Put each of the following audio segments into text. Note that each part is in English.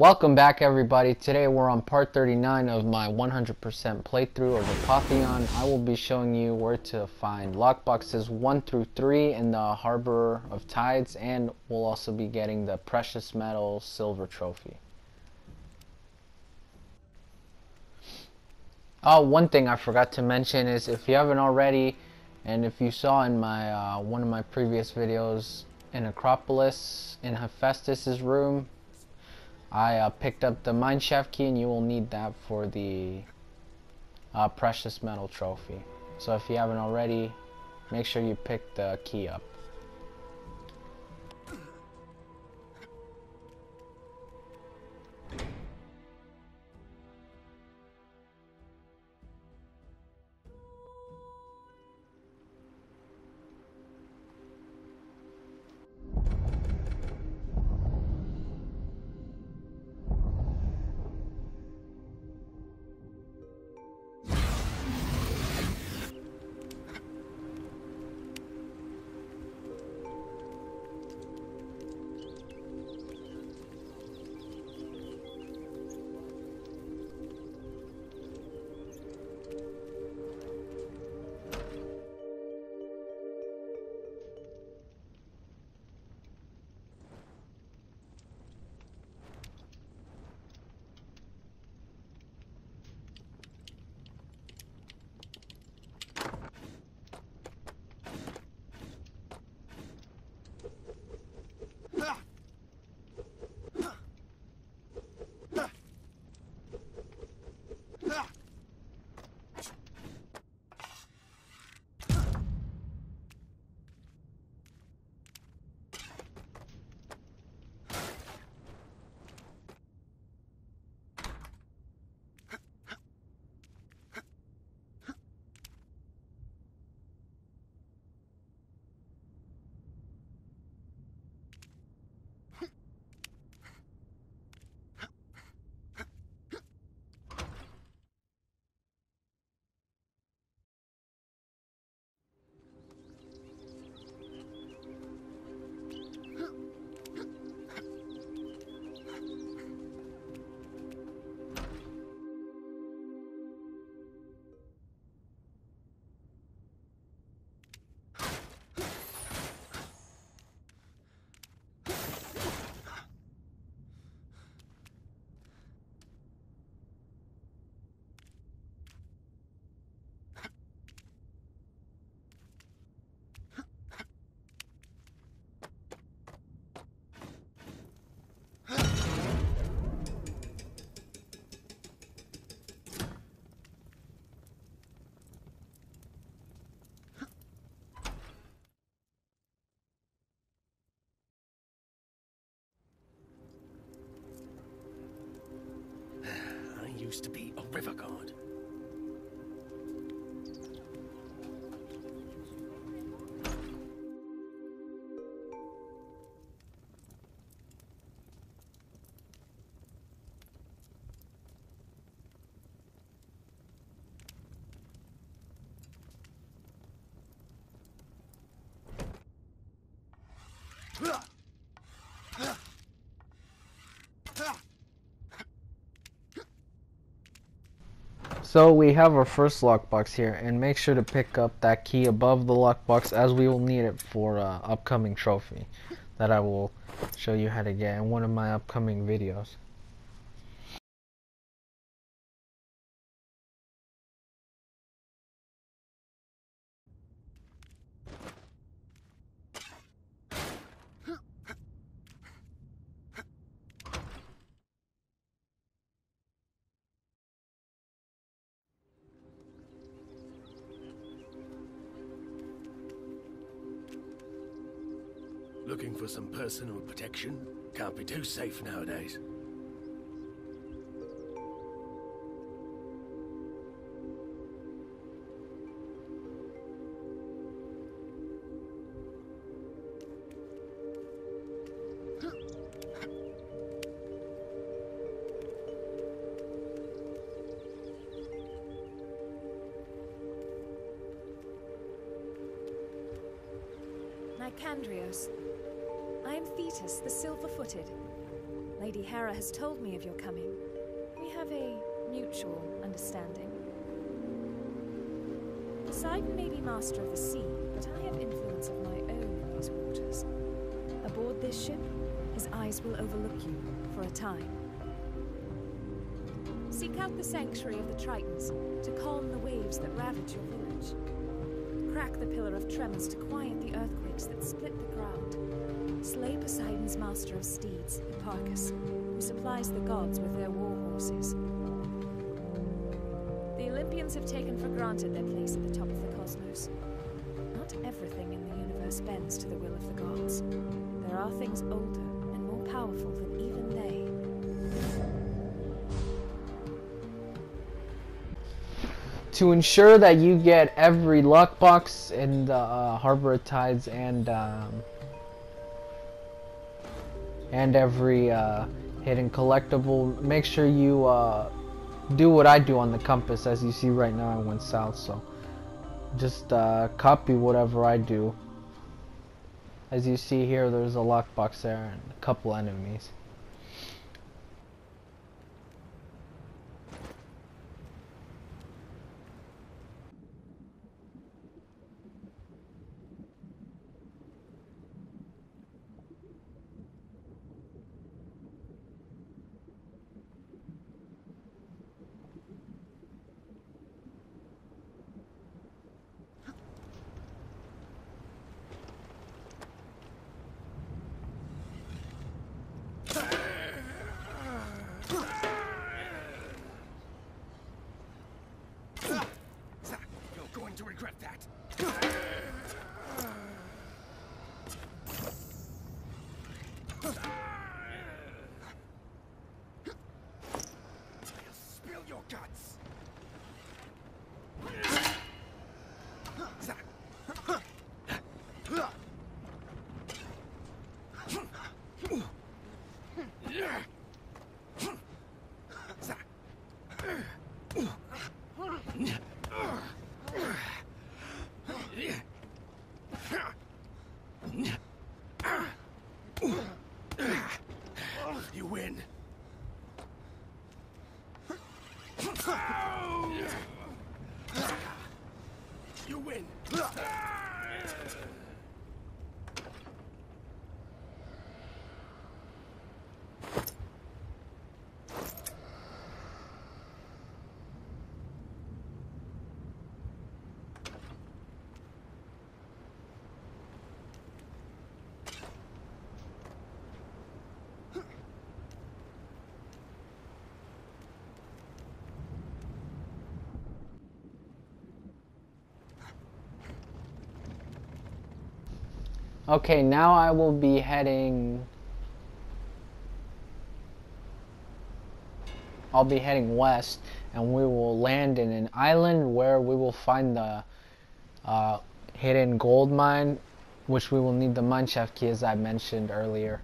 Welcome back everybody. Today we're on part 39 of my 100% playthrough of Apotheon. I will be showing you where to find lockboxes 1 through 3 in the Harbor of Tides and we'll also be getting the Precious Metal Silver Trophy. Oh, one thing I forgot to mention is if you haven't already and if you saw in my uh, one of my previous videos in Acropolis in Hephaestus's room I uh, picked up the mineshaft key and you will need that for the uh, precious metal trophy. So if you haven't already, make sure you pick the key up. Used to be a river guard. So we have our first lockbox here and make sure to pick up that key above the lockbox as we will need it for uh, upcoming trophy that I will show you how to get in one of my upcoming videos. Looking for some personal protection? Can't be too safe nowadays. Nicandrios. I am Thetis, the Silver-Footed. Lady Hera has told me of your coming. We have a mutual understanding. Poseidon may be master of the sea, but I have influence of my own in these waters. Aboard this ship, his eyes will overlook you for a time. Seek out the sanctuary of the Tritons to calm the waves that ravage your village. Crack the Pillar of Tremors to quiet the earthquakes that split the ground. Slay Poseidon's master of steeds, Hipparchus, who supplies the gods with their war horses. The Olympians have taken for granted their place at the top of the cosmos. Not everything in the universe bends to the will of the gods. There are things older and more powerful than even they. To ensure that you get every lockbox in the uh, Harbor Tides and um, and every uh, hidden collectible, make sure you uh, do what I do on the compass. As you see right now, I went south, so just uh, copy whatever I do. As you see here, there's a lockbox there and a couple enemies. Okay, now I will be heading. I'll be heading west, and we will land in an island where we will find the uh, hidden gold mine, which we will need the mineshaft key as I mentioned earlier.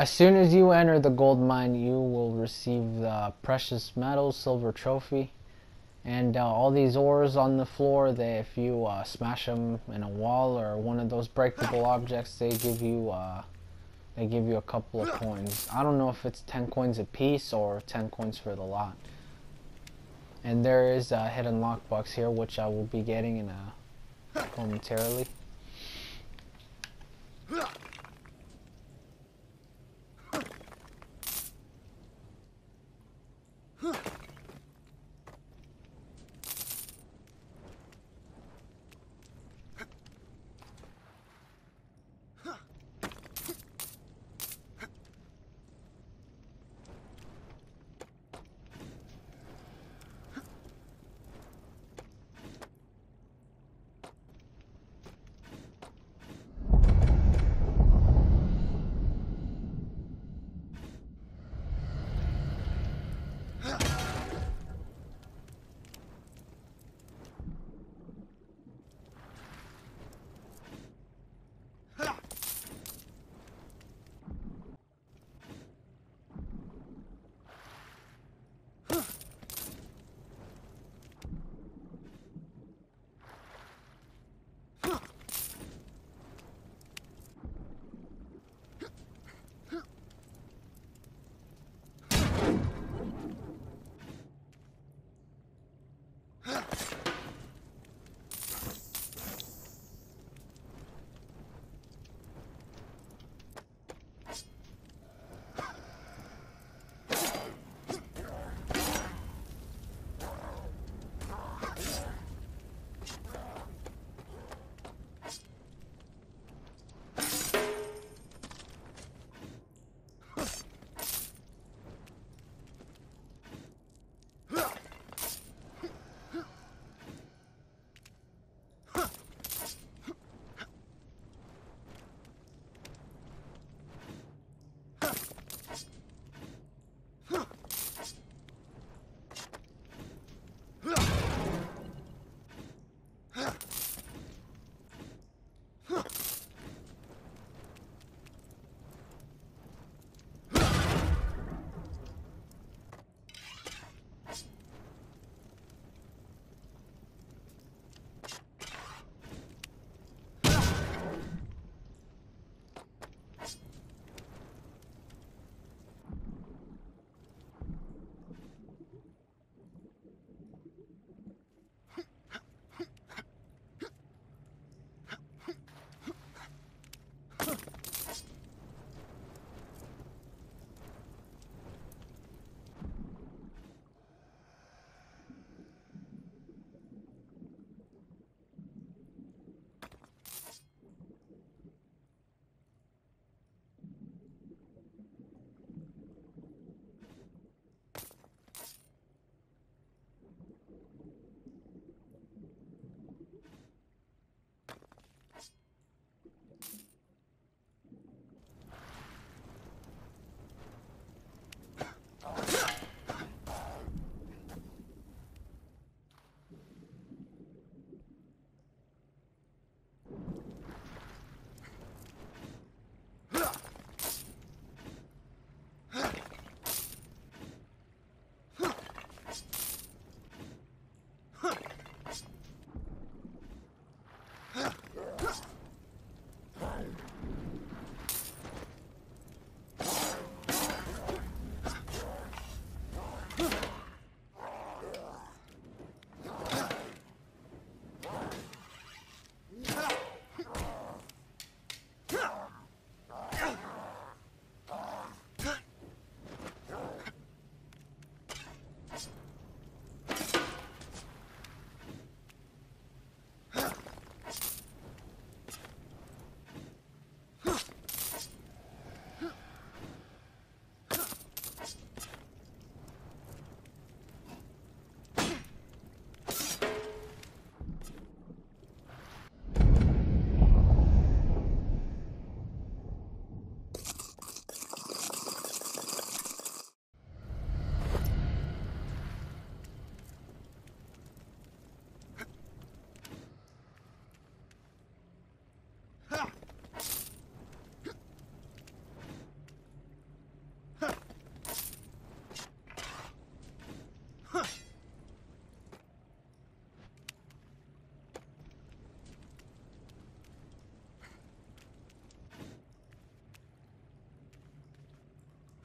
As soon as you enter the gold mine, you will receive the precious metal silver trophy. And uh, all these ores on the floor, they if you uh, smash them in a wall or one of those breakable objects, they give you uh, they give you a couple of coins. I don't know if it's 10 coins a piece or 10 coins for the lot. And there is a hidden lockbox here, which I will be getting in a momentarily.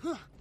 Huh.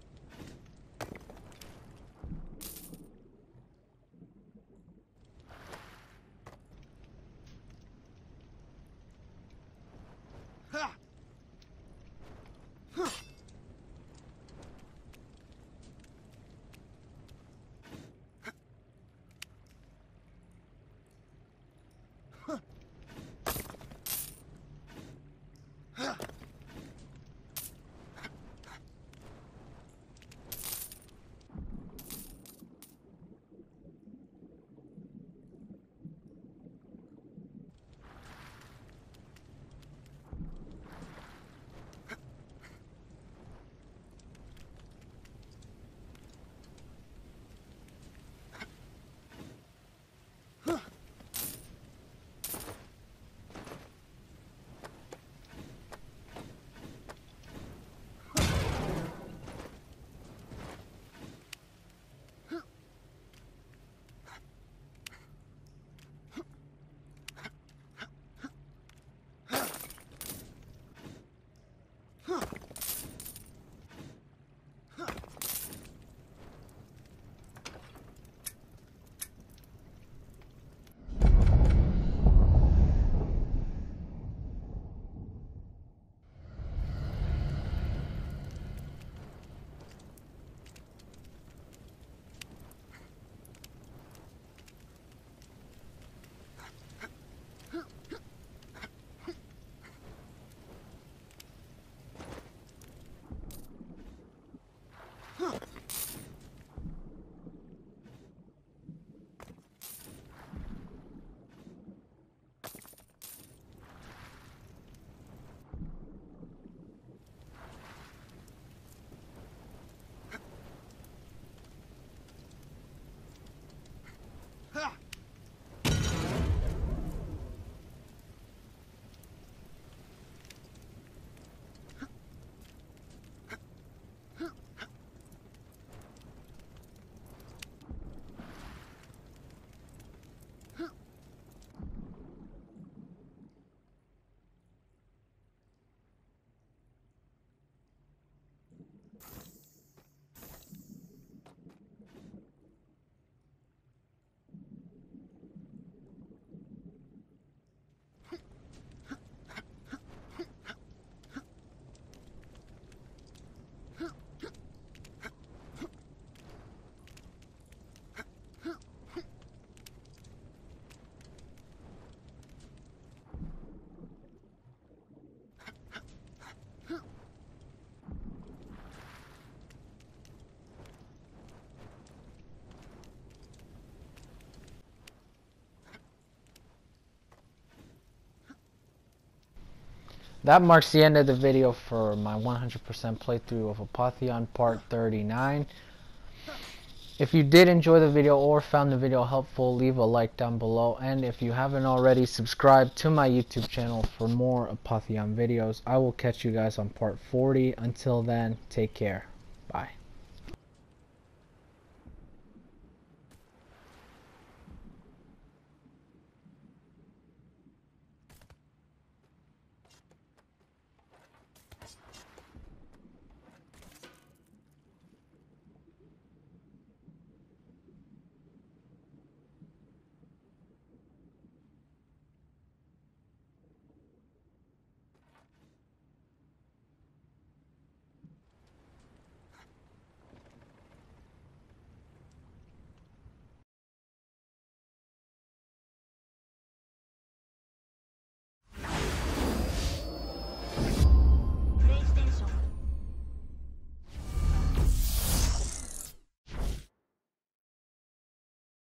That marks the end of the video for my 100% playthrough of Apotheon Part 39. If you did enjoy the video or found the video helpful, leave a like down below. And if you haven't already, subscribe to my YouTube channel for more Apotheon videos. I will catch you guys on Part 40. Until then, take care.